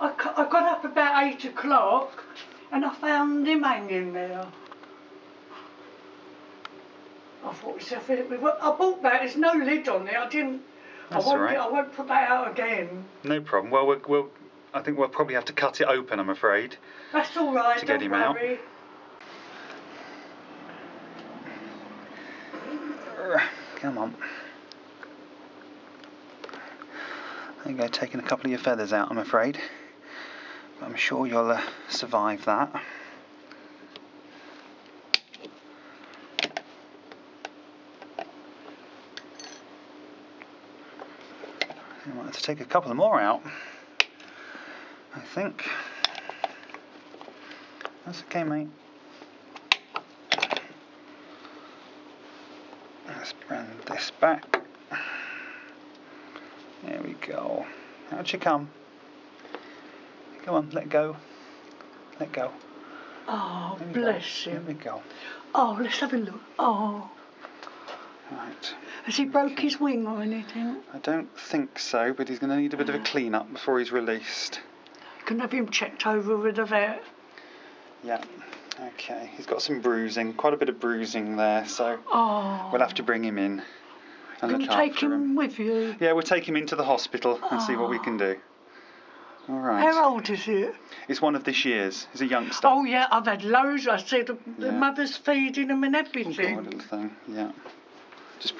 I, I got up about eight o'clock and I found him hanging there. I thought myself, I bought that, there's no lid on it, I didn't, That's I, won't, all right. I won't put that out again. No problem. Well, we'll, we'll I think we'll probably have to cut it open. I'm afraid. That's all right, To get him out. worry. Come on. There you go, taking a couple of your feathers out, I'm afraid. I'm sure you'll uh, survive that. You might have to take a couple more out. I think. That's okay, mate. Let's bring this back. There we go. How'd you come? Come on, let go. Let go. Oh, There we go. bless There we him. go. Oh, let's have a look. Oh, Right. has he broke his wing or anything? I don't think so, but he's going to need a bit of a ah. clean up before he's released. Can have him checked over with the vet. Yeah. Okay. He's got some bruising, quite a bit of bruising there, so Oh. we'll have to bring him in and Can you take him, him. with you? Yeah, we'll take him into the hospital and see what we ah. can do. All right. How old is he? It's one of this year's. He's a youngster. Oh yeah, I've had loads. I see the, the Yeah. mother's feeding him and everything. God, little thing. Yeah. Just.